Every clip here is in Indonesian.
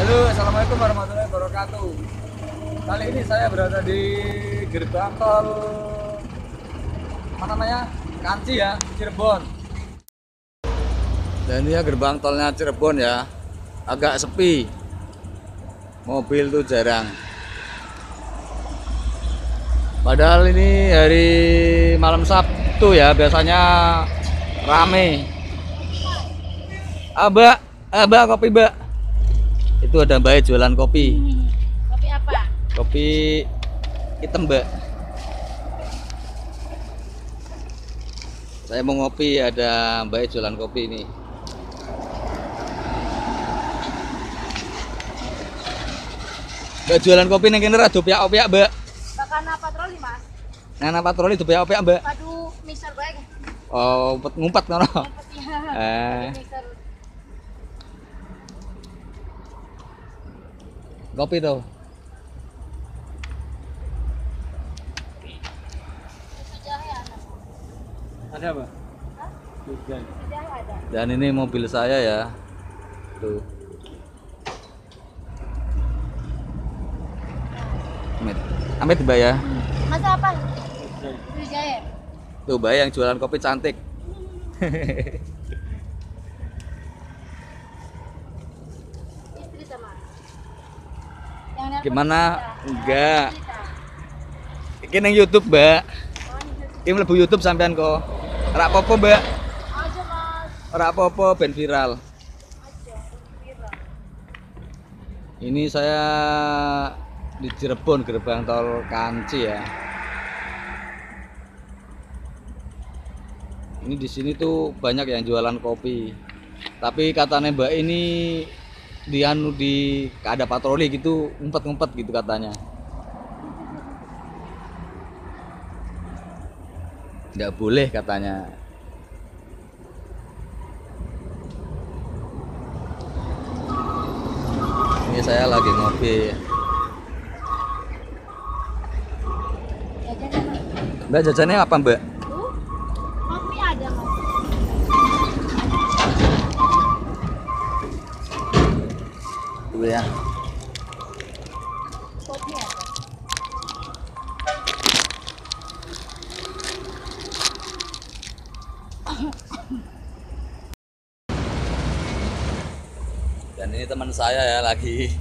Halo, assalamualaikum warahmatullahi wabarakatuh. Kali ini saya berada di gerbang tol mana namanya? Kanci ya, Cirebon. Dan ini ya gerbang tolnya Cirebon ya, agak sepi. Mobil tuh jarang. Padahal ini hari malam Sabtu ya, biasanya rame. Aba, aba kopi, Mbak. Itu ada Mbak jualan kopi. Kopi apa? Kopi hitam, Mbak. Saya mau ngopi, ada Mbak jualan kopi ini. Mbak jualan kopi ning kene rada opiak-opiak, Mbak. Bakana patroli mas. Nah, patroli opiak-opiak, Mbak. Padu mixer baik. Oh, ngumpet ngumpet ngono. Ngumpet ya. Eh. Padu mixer. Kopi tuh. Ada. Ada, Mbak? Hah? Dan ini mobil saya ya. Tuh. Amit. Amit Mbak ya. Mas apa? Tuh Mbak yang jualan kopi cantik. Istri sama. Yang Gimana? Enggak. Iki ning YouTube, Mbak. Iki mlebu YouTube sampean kok. Ora apa-apa, Mbak. Viral. Aja. Viral. Ini saya di Cirebon gerbang tol Kanci ya. Ini di sini tuh banyak yang jualan kopi. Tapi katanya Mbak ini di anu di ada patroli gitu, ngumpet-ngumpet gitu katanya. Nggak boleh katanya. Ini saya lagi ngopi. Mbak jajannya apa Mbak? Dulu ya. Dan ini teman saya ya lagi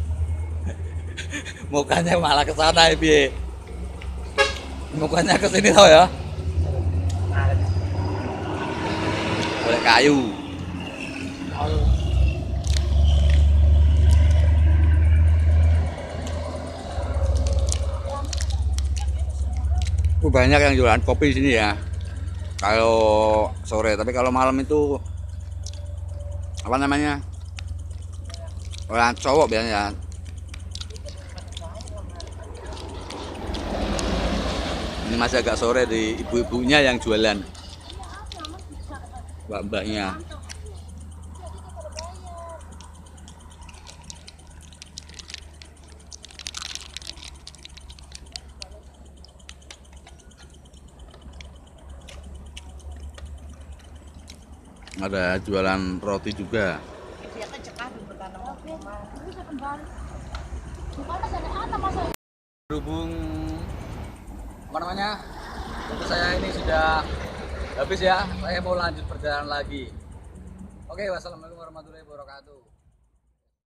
mukanya malah ke sana ya Bi. Mukanya ke sini tau ya. Oleh kayu. Uh, banyak yang jualan kopi di sini ya. Kalau sore, tapi kalau malam itu apa namanya? Orang cowok biasanya. Ini masih agak sore di ibu-ibunya yang jualan. Mbak-mbaknya. Ada jualan roti juga. Oke. Terus saya kembali. Bukan mas ada anak mas. berhubung apa namanya untuk saya ini sudah habis ya saya mau lanjut perjalanan lagi oke wassalamualaikum warahmatullahi wabarakatuh